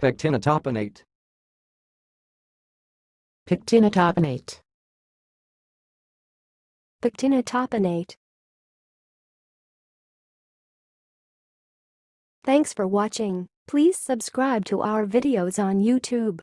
Pectinotoponate. Pectinotoponate. Pectinotoponate. Thanks for watching. Please subscribe to our videos on YouTube.